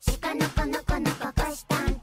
しか。のこのこのここしたん